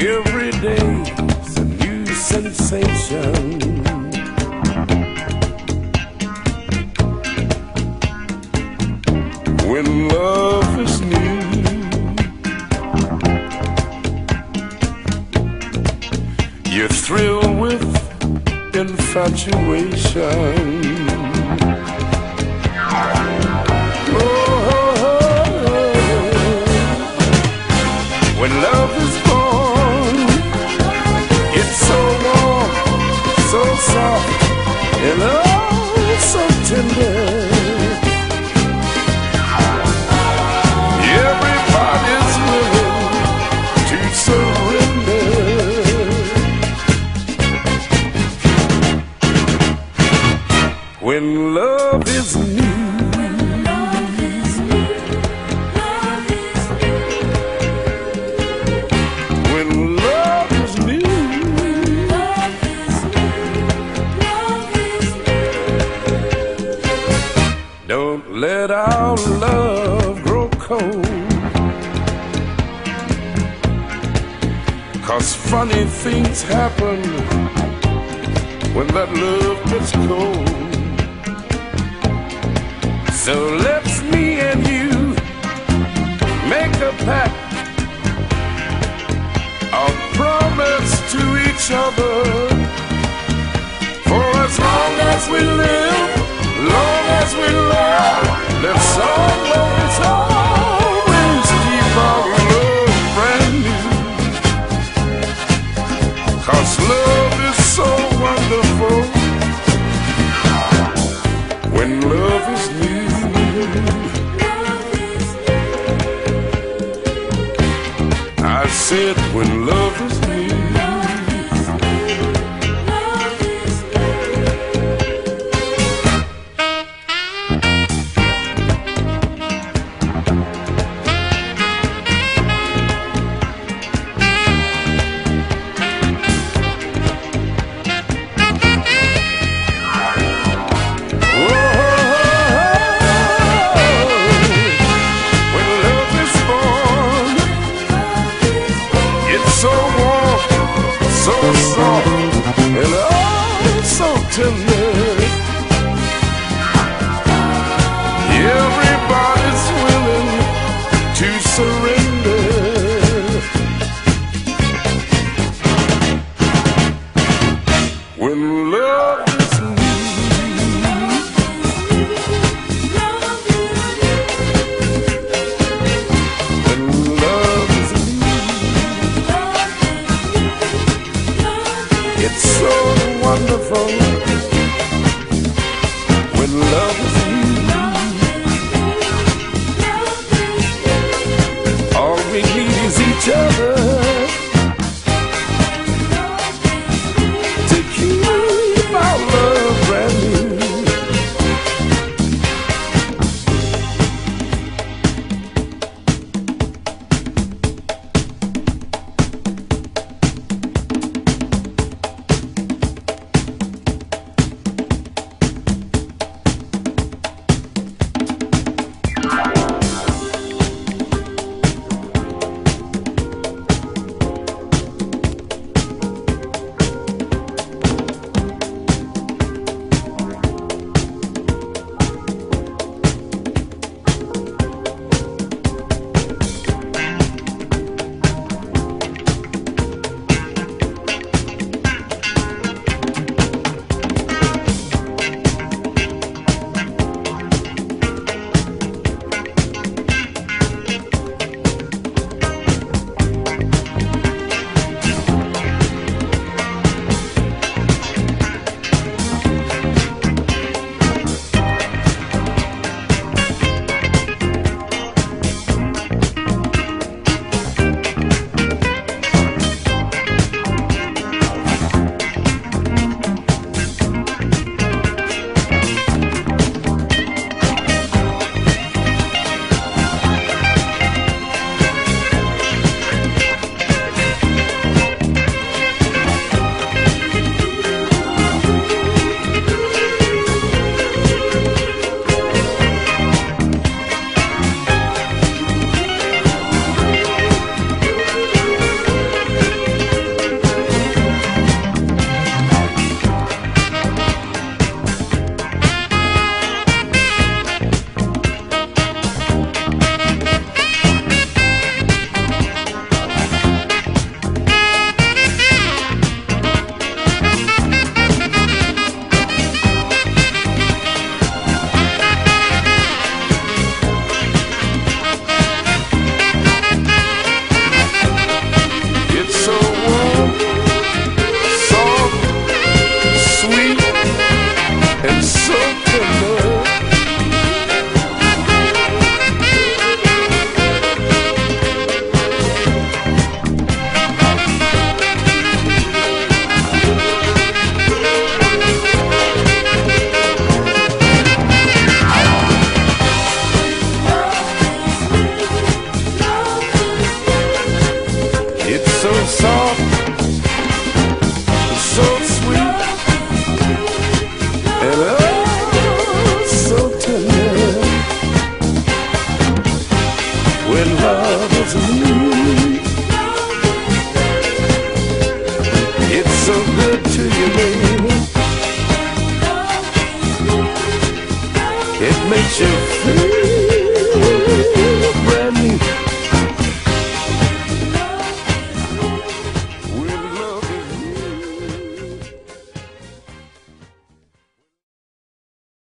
Every day's a new sensation. When love is new, you're thrilled with infatuation. Tender. Everybody's willing to surrender. When love is new. Funny things happen when that love gets cold. So let's me and you make a pact a promise to each other for as long as we live, long as we love. Let's always, always Cause love is so wonderful when love is new. I said when love is new, when love is new. It's so good to you, baby. It makes you feel.